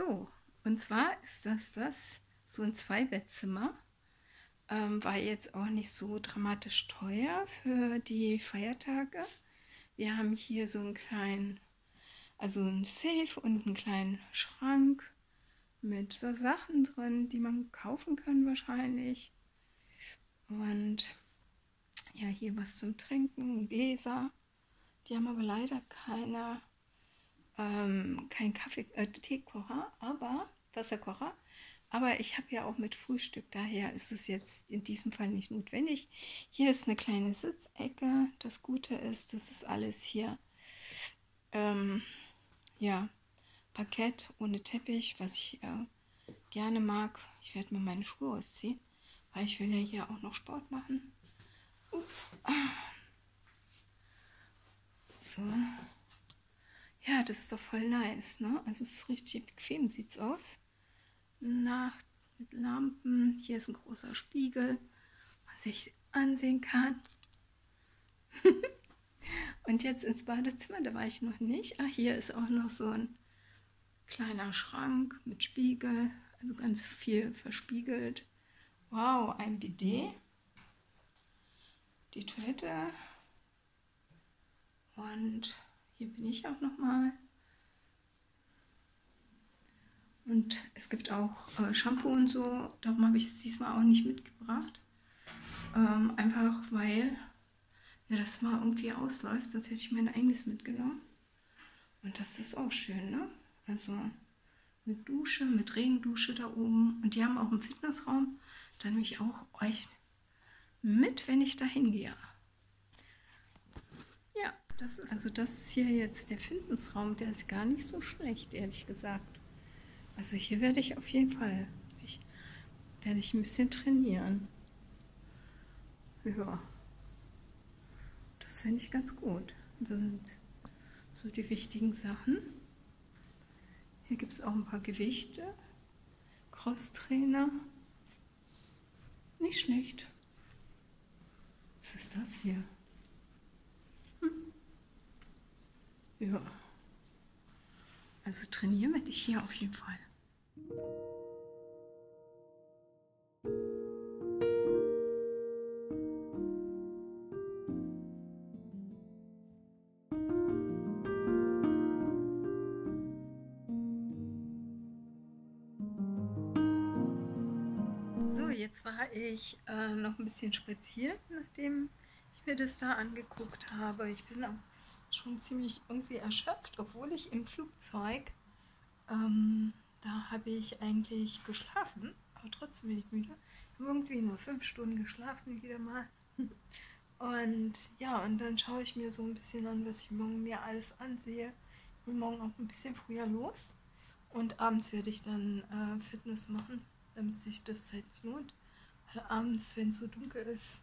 So, und zwar ist das das so ein Zwei-Bettzimmer. Ähm, war jetzt auch nicht so dramatisch teuer für die Feiertage. Wir haben hier so einen kleinen, also ein Safe und einen kleinen Schrank mit so Sachen drin, die man kaufen kann wahrscheinlich. Und ja, hier was zum Trinken, Gläser. Die haben aber leider keine, ähm, keinen Kaffee, äh, Teekocher, aber Wasserkocher. Aber ich habe ja auch mit Frühstück, daher ist es jetzt in diesem Fall nicht notwendig. Hier ist eine kleine Sitzecke. Das Gute ist, das ist alles hier, ähm, ja, Parkett ohne Teppich, was ich äh, gerne mag. Ich werde mir meine Schuhe ausziehen, weil ich will ja hier auch noch Sport machen. Ups. So. Ja, das ist doch voll nice, ne? Also es ist richtig bequem, sieht's aus. Nacht mit Lampen. Hier ist ein großer Spiegel, was ich ansehen kann. Und jetzt ins Badezimmer, da war ich noch nicht. Ah, hier ist auch noch so ein kleiner Schrank mit Spiegel, also ganz viel verspiegelt. Wow, ein Bidet. Die Toilette. Und hier bin ich auch noch mal. Und es gibt auch äh, Shampoo und so. Darum habe ich es diesmal auch nicht mitgebracht. Ähm, einfach weil ja, das mal irgendwie ausläuft. Sonst hätte ich mein eigenes mitgenommen. Und das ist auch schön, ne? Also mit Dusche, mit Regendusche da oben. Und die haben auch einen Fitnessraum. Da nehme ich auch euch mit, wenn ich da hingehe. Das also das ist hier jetzt der Fitnessraum. Der ist gar nicht so schlecht, ehrlich gesagt. Also hier werde ich auf jeden Fall, ich, werde ich ein bisschen trainieren. Ja, das finde ich ganz gut. Das sind so die wichtigen Sachen. Hier gibt es auch ein paar Gewichte. Crosstrainer. Nicht schlecht. Was ist das hier? Ja. Also trainieren werde ich hier auf jeden Fall. So, jetzt war ich äh, noch ein bisschen spazieren, nachdem ich mir das da angeguckt habe. Ich bin auch schon ziemlich irgendwie erschöpft, obwohl ich im Flugzeug ähm, da habe ich eigentlich geschlafen, aber trotzdem bin ich müde. Ich habe irgendwie nur fünf Stunden geschlafen wieder mal. Und ja, und dann schaue ich mir so ein bisschen an, was ich morgen mir alles ansehe. Ich bin morgen auch ein bisschen früher los. Und abends werde ich dann äh, Fitness machen, damit sich das zeitlich lohnt. Weil abends, wenn es so dunkel ist,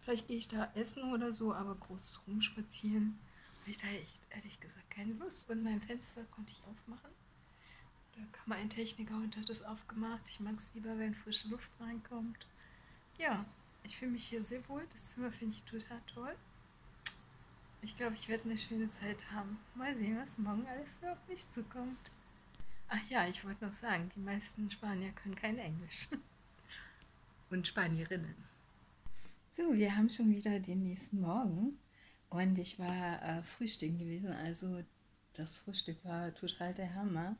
vielleicht gehe ich da essen oder so, aber groß rumspazieren, habe ich da echt ehrlich gesagt keine Lust. Und mein Fenster konnte ich aufmachen. Da kam ein Techniker und hat es aufgemacht. Ich mag es lieber, wenn frische Luft reinkommt. Ja, ich fühle mich hier sehr wohl. Das Zimmer finde ich total toll. Ich glaube, ich werde eine schöne Zeit haben. Mal sehen, was morgen alles so auf mich zukommt. Ach ja, ich wollte noch sagen, die meisten Spanier können kein Englisch. Und Spanierinnen. So, wir haben schon wieder den nächsten Morgen. Und ich war äh, frühstücken gewesen. Also das Frühstück war total der Hammer.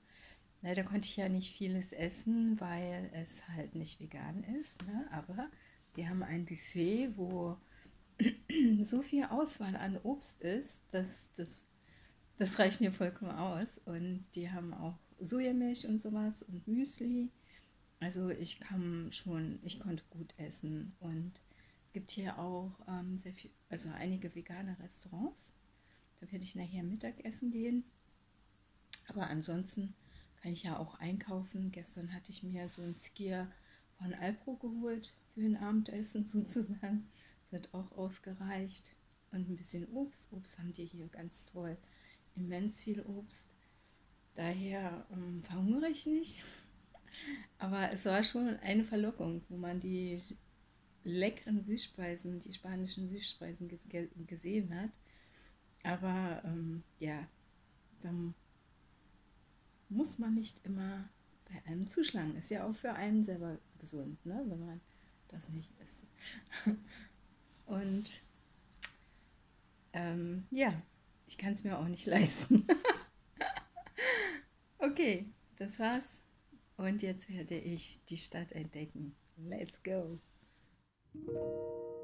Leider konnte ich ja nicht vieles essen, weil es halt nicht vegan ist. Ne? Aber die haben ein Buffet, wo so viel Auswahl an Obst ist, dass das, das reicht mir vollkommen aus. Und die haben auch Sojamilch und sowas und Müsli. Also ich kann schon, ich konnte gut essen. Und es gibt hier auch ähm, sehr viel, also einige vegane Restaurants. Da werde ich nachher Mittagessen gehen. Aber ansonsten kann ich ja auch einkaufen. Gestern hatte ich mir so ein Skier von Alpro geholt für ein Abendessen sozusagen. Das hat auch ausgereicht. Und ein bisschen Obst. Obst haben die hier ganz toll. Immens viel Obst. Daher ähm, verhungere ich nicht. Aber es war schon eine Verlockung, wo man die leckeren Süßspeisen, die spanischen Süßspeisen gesehen hat. Aber ähm, ja, dann muss man nicht immer bei allem zuschlagen. Ist ja auch für einen selber gesund, ne? wenn man das nicht ist. Und ähm, ja, ich kann es mir auch nicht leisten. okay, das war's. Und jetzt werde ich die Stadt entdecken. Let's go. Thank you.